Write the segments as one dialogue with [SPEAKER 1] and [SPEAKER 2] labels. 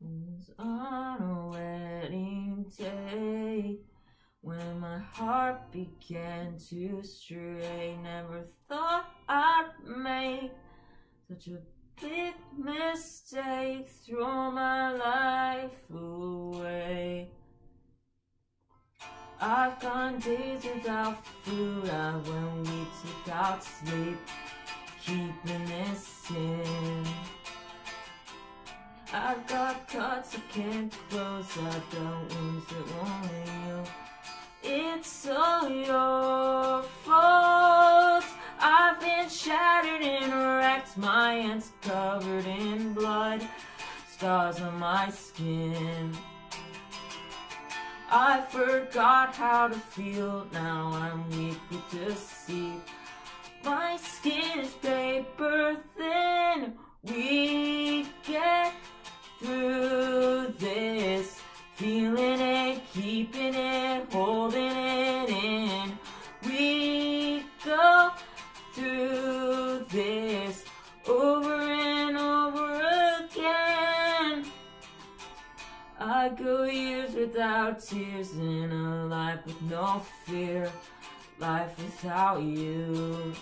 [SPEAKER 1] was on a wedding day when my heart began to stray. Never thought I'd make such a big mistake, throw my life away. I've gone days without food, I went weeks without sleep, keeping this in. I've got cuts I can't close, I've got wounds that won't heal. It's all your fault. I've been shattered and wrecked, my hands covered in blood, scars on my skin. I forgot how to feel, now I'm weak with deceit. My skin is paper thin, we Feeling it, keeping it, holding it in. We go through this over and over again. I go years without tears in a life with no fear, life without you.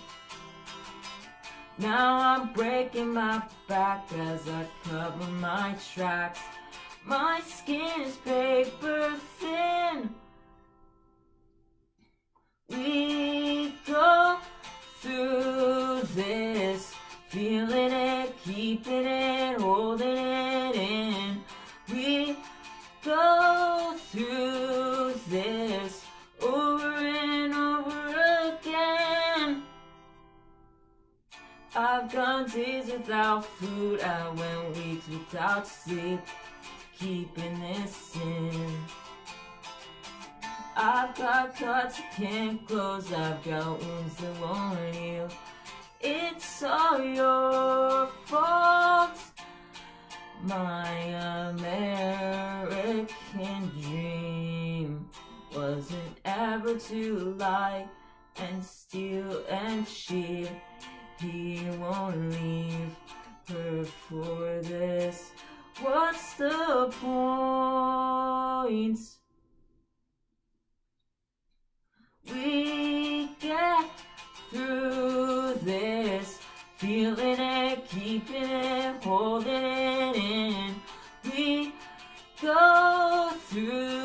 [SPEAKER 1] Now I'm breaking my back as I cover my tracks. My skin is paper thin. We go through this, feeling it, keeping it, holding it in. We go through this over and over again. I've gone days without food, I went weeks without sleep, keeping this in. I've got cuts I can't close, I've got wounds that won't heal. It's all your fault. My American dream wasn't ever to lie and steal and cheat. He won't leave her for this. What's the point? We get through this, feeling it, keeping it, holding it in. We go through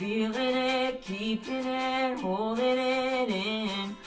[SPEAKER 1] feeling it, keeping it, holding it in.